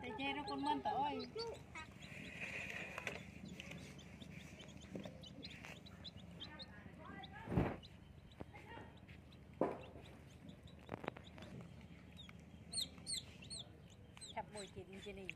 Te quiero con manta hoy. Chặt bồi chỉ đến trên này.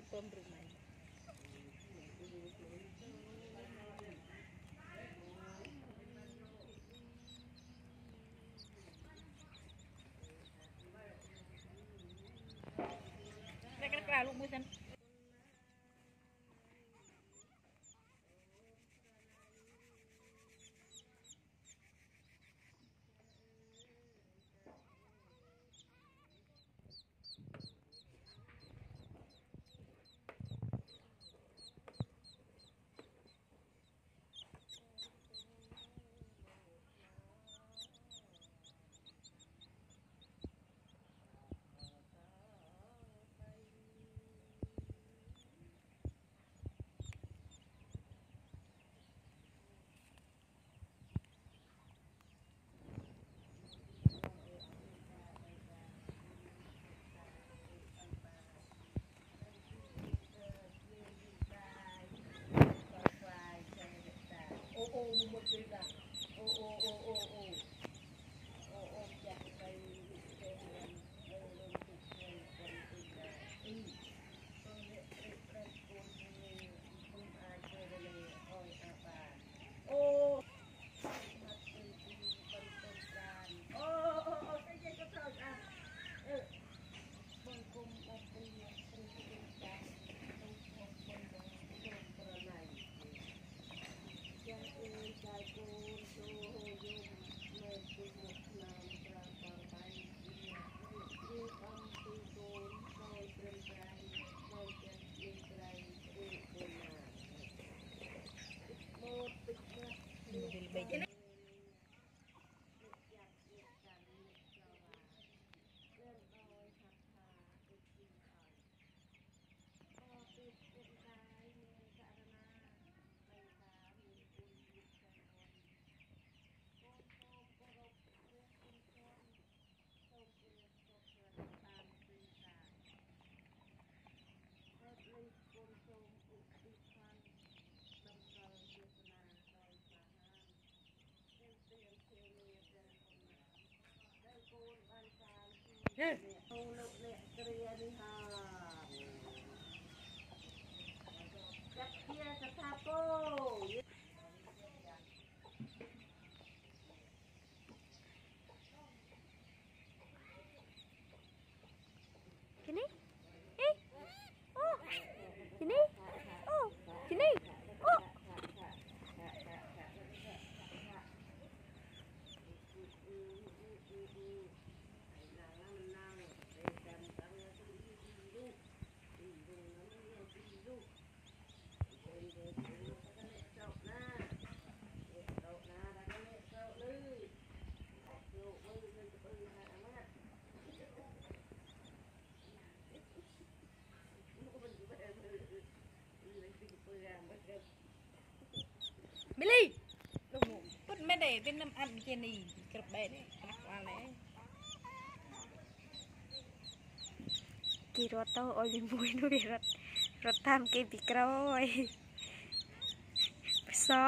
subscribe e vermelho. Dia tersapu. វានឹមអាត់ជានេះគ្រប់បែបនេះខ្លះបានទេគេរត់ទៅអុយពីមួយនោះវារត់រត់តាមគេពីក្រោយផ្សោ